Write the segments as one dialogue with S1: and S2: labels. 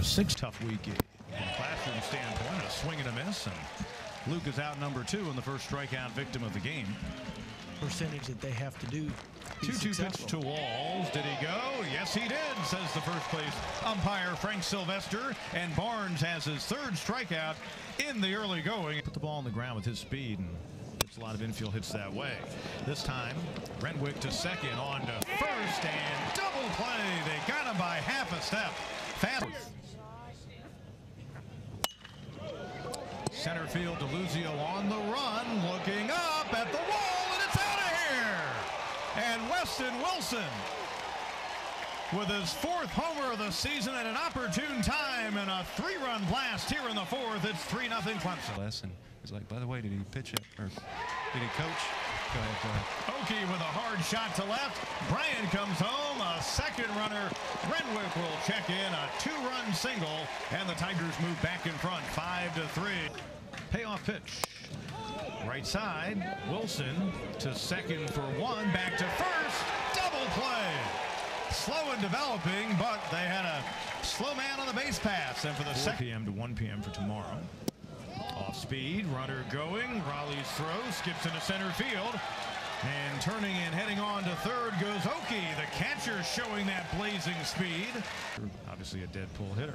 S1: Just six tough week from a classroom standpoint, a swing and a miss, and Lueck is out number two and the first strikeout victim of the game.
S2: Percentage that they have to do.
S1: 2-2 pitch to Walls. Did he go? Yes, he did, says the first place umpire Frank Sylvester. And Barnes has his third strikeout in the early going. Put the ball on the ground with his speed and gets a lot of infield hits that way. This time, Renwick to second, on to first, and double play. They got him by half a step. Fast. Center field, Deluzio on the run, looking up at the wall, and it's out of here. And Weston Wilson with his fourth homer of the season at an opportune time and a three-run blast here in the fourth. It's 3-0 Clemson.
S3: Lesson. He's like, by the way, did he pitch it or did he coach? Go ahead, go ahead.
S1: Okey with a hard shot to left. Brian comes home. A second runner. Renwick will check in. A two-run single. And the Tigers move back in front. Five to three. Payoff pitch. Right side. Wilson to second for one. Back to first. Double play. Slow and developing, but they had a slow man on the base pass. And for the 4 p.m. to 1 p.m. for tomorrow. Off speed, runner going. Raleigh's throw skips into center field. And turning and heading on to third goes Okey. The catcher showing that blazing speed. Obviously a dead pull hitter.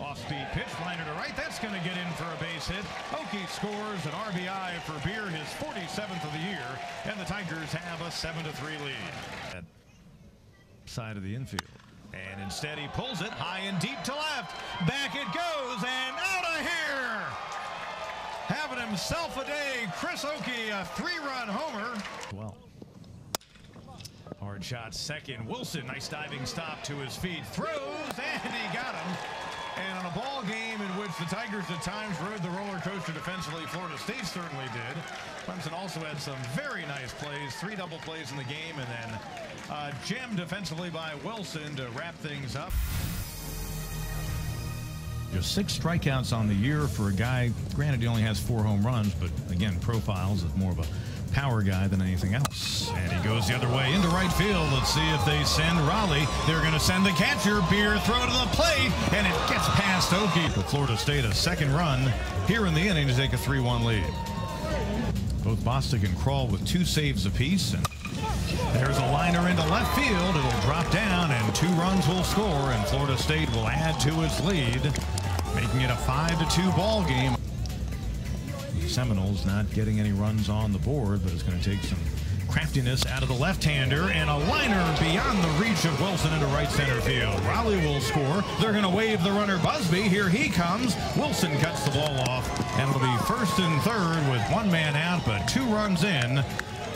S1: Off speed pitch, liner to right. That's going to get in for a base hit. Okey scores an RBI for Beer, his 47th of the year. And the Tigers have a 7-3 lead. Side of the infield. And instead he pulls it high and deep to left. Back it goes and out of here. Having himself a day, Chris Okey, a three-run homer. Well. Hard shot second. Wilson, nice diving stop to his feet. Throws, and he got him. And on a ball game in which the Tigers at times rode the roller coaster defensively, Florida State certainly did. Clemson also had some very nice plays, three double plays in the game, and then uh, jammed defensively by Wilson to wrap things up. Just six strikeouts on the year for a guy. Granted, he only has four home runs, but again, profiles as more of a power guy than anything else. And he goes the other way into right field. Let's see if they send Raleigh. They're going to send the catcher. Beer throw to the plate, and it gets past Okey. But Florida State a second run here in the inning to take a 3-1 lead. Both Bostic and Krall with two saves apiece. And there's a liner into left field. It'll drop down, and two runs will score, and Florida State will add to its lead, making it a 5-2 ball game. The Seminoles not getting any runs on the board, but it's going to take some craftiness out of the left-hander and a liner beyond the reach of Wilson into right center field. Raleigh will score. They're going to wave the runner Busby. Here he comes. Wilson cuts the ball off, and it'll be first and third with one man out, but two runs in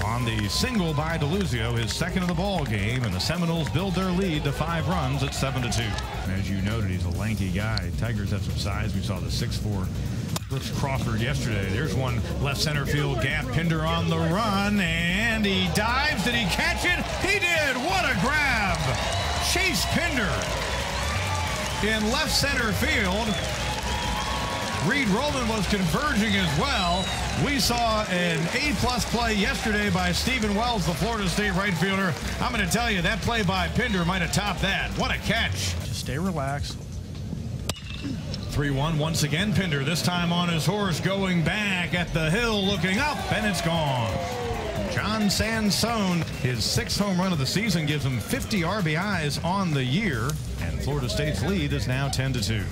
S1: on the single by Deluzio, his second of the ball game, and the Seminoles build their lead to five runs at seven to two. As you noted, he's a lanky guy. Tigers have some size. We saw the 6'4 Brooks Crawford yesterday. There's one left center field gap. Pinder on the run, and he dives. Did he catch it? He did. What a grab! Chase Pinder in left center field. Reed Rohlman was converging as well. We saw an A-plus play yesterday by Stephen Wells, the Florida State right fielder. I'm going to tell you, that play by Pinder might have topped that. What a catch.
S2: Just stay relaxed.
S1: 3-1 once again. Pinder this time on his horse going back at the hill looking up and it's gone. John Sansone, his sixth home run of the season gives him 50 RBIs on the year and Florida State's lead is now 10 to 2.